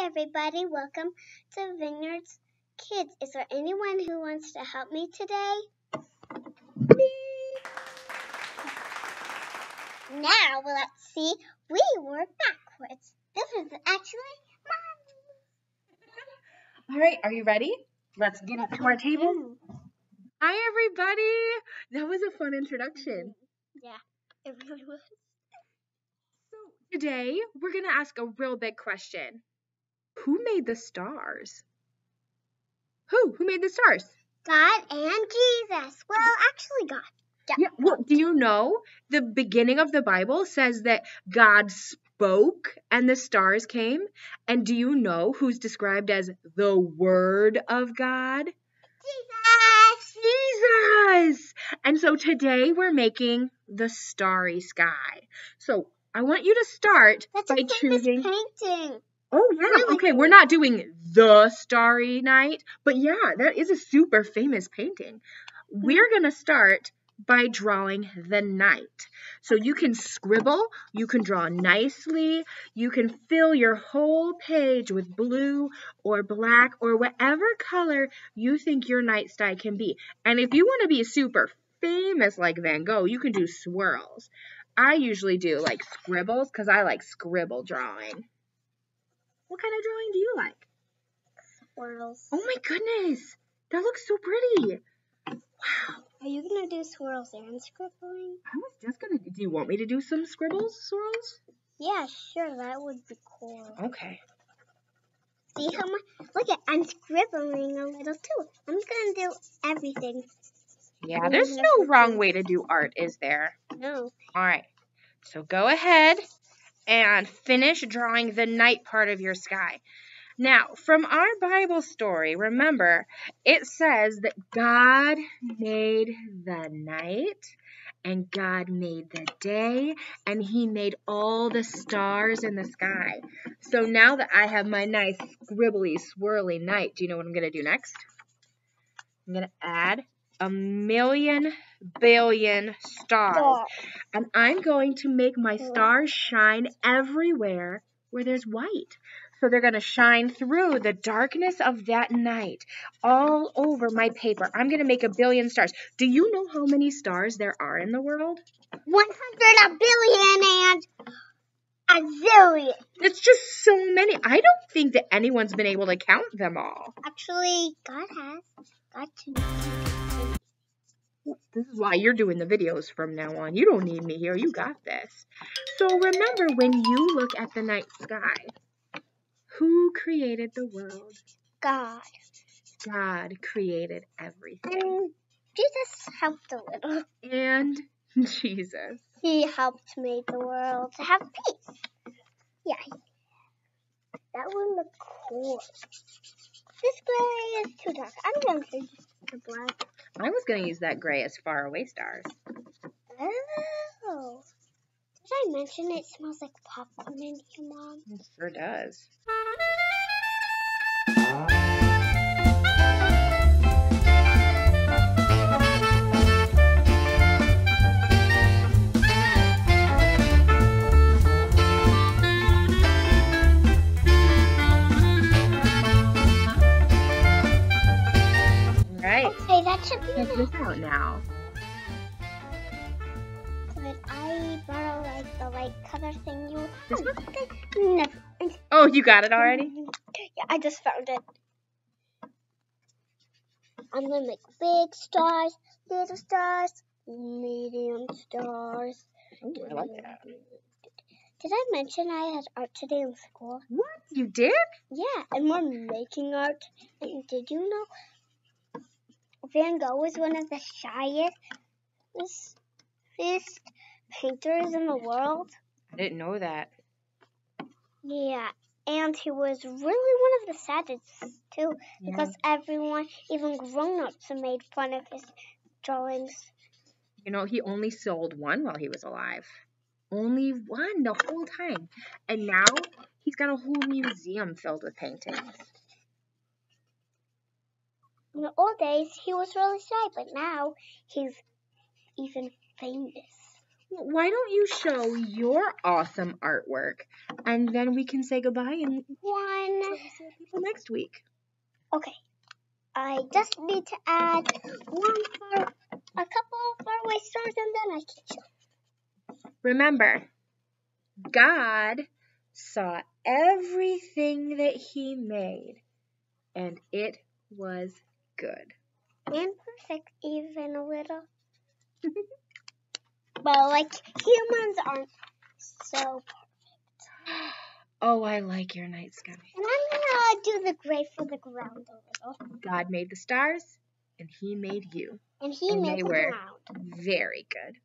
Hi, everybody. Welcome to Vineyards Kids. Is there anyone who wants to help me today? Me. Now, let's see. We work backwards. This is actually All right, are you ready? Let's get up to our table. Hi, everybody. That was a fun introduction. Mm-hmm. Yeah, it really was. So, today, we're going to ask a real big question Who made the stars? Who? Who made the stars? God and Jesus. Well, actually, God. Yeah. Yeah, well, do you know the beginning of the Bible says that God spoke and the stars came? And do you know who's described as the Word of God? Jesus. Jesus! And so today we're making the starry sky. So I want you to start That's by choosing. painting. Oh, yeah. Really Okay, we're not doing the starry night, but yeah, that is a super famous painting. Hmm. We're going to start by drawing the night. So you can scribble, you can draw nicely, you can fill your whole page with blue or black or whatever color you think your night sky can be. And if you want to be super famous like Van Gogh, you can do swirls. I usually do like scribbles because I like scribble drawing. What kind of drawing do you like? Swirls. Oh my goodness, that looks so pretty. Wow. Are you gonna do swirls and scribbling? I was just gonna. Do you want me to do some scribbles, swirls? Yeah, sure. That would be cool. Okay. See how much? Look at I'm scribbling a little too. I'm gonna do everything. Yeah, there's no wrong way to do art, is there? No. All right. So go ahead and finish drawing the night part of your sky. Now, from our Bible story, remember, it says that God made the night and God made the day and he made all the stars in the sky. So now that I have my nice scribbly swirly night, do you know what I'm going to do next? I'm going to add a million billion stars. Star. And I'm going to make my stars shine everywhere where there's white. So they're going to shine through the darkness of that night all over my paper. I'm going to make a billion stars. Do you know how many stars there are in the world? 100 a billion and a zillion. It's just so many. I don't think that anyone's been able to count them all. Actually, God has. God to This is why you're doing the videos from now on. You don't need me here. You got this. So remember when you look at the night sky, who created the world? God. God created everything. And Jesus helped a little. And Jesus. He helped make the world to have peace. Yeah. That one looks cool. This gray is too dark. I'm going to the black. I was going to use that gray as far away stars. Oh. Did I mention it smells like popcorn in here, Mom? It sure does. Check this out now. Could I borrow like the light color thing you? This Oh, no. Oh, you got it already? Yeah, I just found it. I'm gonna make big stars, little stars, medium stars. Ooh, I like that. Did I mention I had art today in school? What? You did? Yeah, and we're making art. And did you know Van Gogh was one of the shyest painters in the world? I didn't know that. Yeah, and he was really one of the saddest too, Yeah. because everyone, even grown-ups, made fun of his drawings. You know, he only sold one while he was alive. Only one the whole time. And now he's got a whole museum filled with paintings. In the old days, he was really shy, but now he's even famous. Why don't you show your awesome artwork and then we can say goodbye and One. people next week. Okay. I just need to add one far, a couple of faraway stars, and then I can show. Remember, God saw everything that he made and it was good. And perfect, even a little. but like humans aren't so. Perfect. Oh, I like your night sky. And I'm gonna do the gray for the ground a little. God made the stars and he made you. And he And made they the were- ground. Very good.